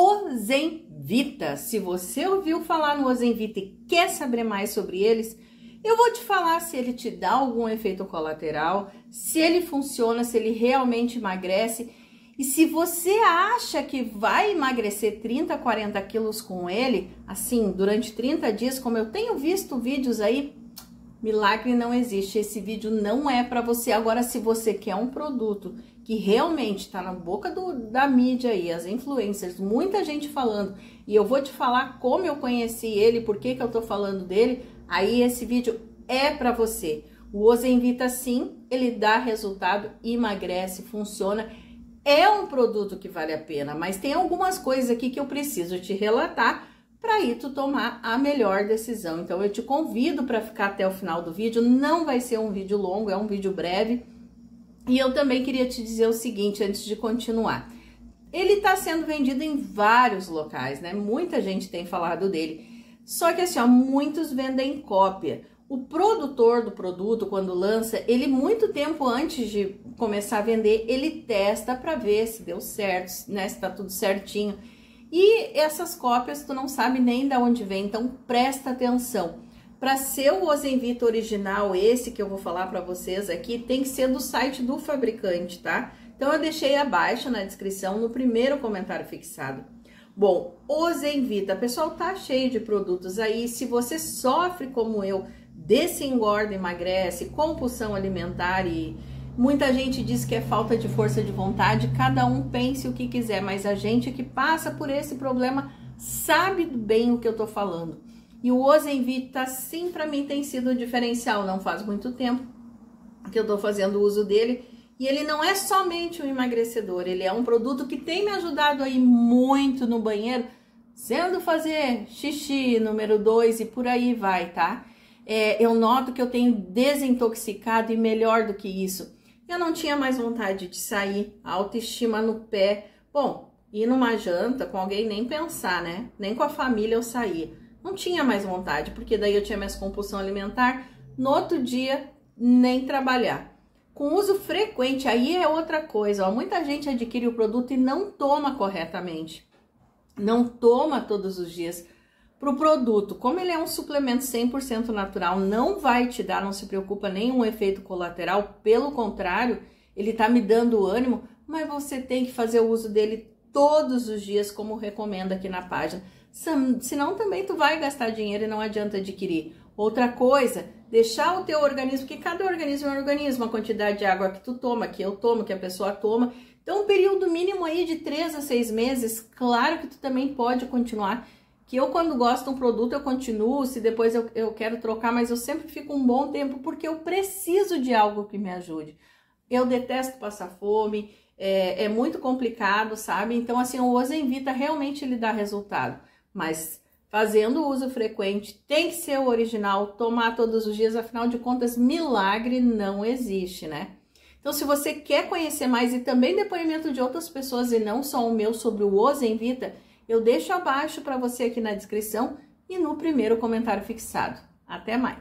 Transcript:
Ozenvita. Se você ouviu falar no Ozenvita e quer saber mais sobre eles, eu vou te falar se ele te dá algum efeito colateral, se ele funciona, se ele realmente emagrece. E se você acha que vai emagrecer 30, 40 quilos com ele, assim, durante 30 dias, como eu tenho visto vídeos aí, milagre não existe. Esse vídeo não é para você. Agora, se você quer um produto que realmente está na boca do, da mídia aí, as influencers, muita gente falando, e eu vou te falar como eu conheci ele, por que, que eu tô falando dele, aí esse vídeo é para você. O Ozenvita sim, ele dá resultado, emagrece, funciona. É um produto que vale a pena, mas tem algumas coisas aqui que eu preciso te relatar para ir tu tomar a melhor decisão. Então eu te convido para ficar até o final do vídeo. Não vai ser um vídeo longo, é um vídeo breve e eu também queria te dizer o seguinte antes de continuar. Ele está sendo vendido em vários locais, né? Muita gente tem falado dele. Só que assim, ó, muitos vendem cópia. O produtor do produto, quando lança, ele muito tempo antes de começar a vender, ele testa para ver se deu certo, né? Se tá tudo certinho. E essas cópias tu não sabe nem de onde vem, então presta atenção. Para ser o Ozenvita original, esse que eu vou falar para vocês aqui, tem que ser do site do fabricante, tá? Então eu deixei abaixo na descrição, no primeiro comentário fixado. Bom, Ozenvita, pessoal, tá cheio de produtos aí. Se você sofre como eu, desse engorda, emagrece, compulsão alimentar e muita gente diz que é falta de força de vontade, cada um pense o que quiser, mas a gente que passa por esse problema sabe bem o que eu tô falando. E o Ozenvita, sim, para mim tem sido um diferencial. Não faz muito tempo que eu tô fazendo uso dele. E ele não é somente um emagrecedor, ele é um produto que tem me ajudado aí muito no banheiro, sendo fazer xixi número 2 e por aí vai, tá? É, eu noto que eu tenho desintoxicado e melhor do que isso. Eu não tinha mais vontade de sair, autoestima no pé. Bom, ir numa janta com alguém nem pensar, né? Nem com a família eu saía não tinha mais vontade, porque daí eu tinha minhas compulsão alimentar, no outro dia nem trabalhar. Com uso frequente, aí é outra coisa, ó, muita gente adquire o produto e não toma corretamente. Não toma todos os dias. Para o produto, como ele é um suplemento 100% natural, não vai te dar, não se preocupa, nenhum efeito colateral, pelo contrário, ele está me dando ânimo, mas você tem que fazer o uso dele todos os dias, como recomenda aqui na página senão também tu vai gastar dinheiro e não adianta adquirir. Outra coisa, deixar o teu organismo, que cada organismo é um organismo, a quantidade de água que tu toma, que eu tomo, que a pessoa toma. Então, um período mínimo aí de 3 a 6 meses, claro que tu também pode continuar. Que eu, quando gosto de um produto, eu continuo, se depois eu, eu quero trocar, mas eu sempre fico um bom tempo, porque eu preciso de algo que me ajude. Eu detesto passar fome, é, é muito complicado, sabe? Então, assim, o Ozenvita realmente ele dá resultado mas fazendo uso frequente, tem que ser o original, tomar todos os dias, afinal de contas, milagre não existe, né? Então, se você quer conhecer mais e também depoimento de outras pessoas e não só o meu sobre o Ozenvita, eu deixo abaixo para você aqui na descrição e no primeiro comentário fixado. Até mais!